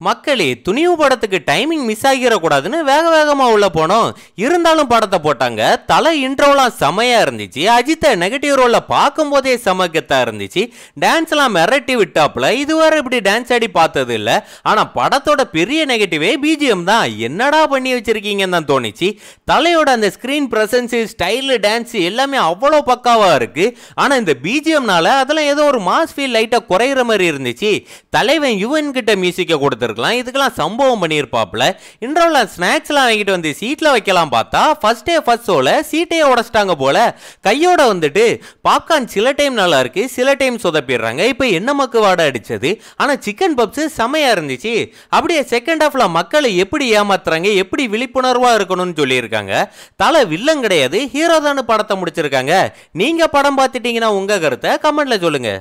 மக்களே துணிவு படத்துக்கு timing miss ஆகிடக்கூடாதுன்னு வேக வேகமாக உள்ள போனோம். இருந்தாலும் படத்தை போட்டாங்க. தலை இன்ட்ரோலாம் செமையாக இருந்துச்சு. அஜித்தை நெகட்டிவ் ரோலில் பார்க்கும்போதே செம இருந்துச்சு. டான்ஸ்லாம் மிரட்டி விட்டாப்புல. இதுவரை இப்படி டான்ஸ் ஆடி பார்த்தது இல்லை. ஆனால் படத்தோட பெரிய நெகட்டிவே பிஜிஎம் தான். என்னடா பண்ணி வச்சிருக்கீங்கன்னு தான் தோணுச்சு. தலையோட அந்த ஸ்க்ரீன் ப்ரெசன்ஸு ஸ்டைலு டான்ஸு எல்லாமே அவ்வளோ பக்காவாக இருக்குது ஆனால் இந்த பிஜிஎம்னால அதெல்லாம் ஏதோ ஒரு மாஸ் ஃபீல் லைட்டாக குறையிற மாதிரி இருந்துச்சு. தலைவன் யுவன் கிட்ட மியூசிக்கை கொடுத்துருக்கலாம் இதுக்கெல்லாம் சம்பவம் பண்ணியிருப்பாப்ல இன்ட்ரோவில் ஸ்நாக்ஸ்லாம் வாங்கிட்டு வந்து சீட்டில் வைக்கலாம் பார்த்தா ஃபர்ஸ்ட் டே ஃபர்ஸ்ட் ஷோவில் சீட்டையே உடச்சிட்டாங்க போல. கையோட வந்துட்டு பாப்கார்ன் சில டைம் நல்லா இருக்குது சில டைம் சொதப்பிடுறாங்க. இப்போ என்ன மக்கு வாடை அடிச்சது? ஆனால் சிக்கன் பப்ஸ் செமையாக இருந்துச்சு. அப்படியே செகண்ட் ஹாஃப்ல மக்களை எப்படி ஏமாத்துறாங்க எப்படி விழிப்புணர்வாக இருக்கணும்னு சொல்லியிருக்காங்க. தலை வில்லன் கிடையாது ஹீரோ தான் படத்தை முடிச்சிருக்காங்க. நீங்கள் படம் பார்த்துட்டீங்கன்னா உங்கள் கருத்தை கமெண்ட்டில் சொல்லுங்கள்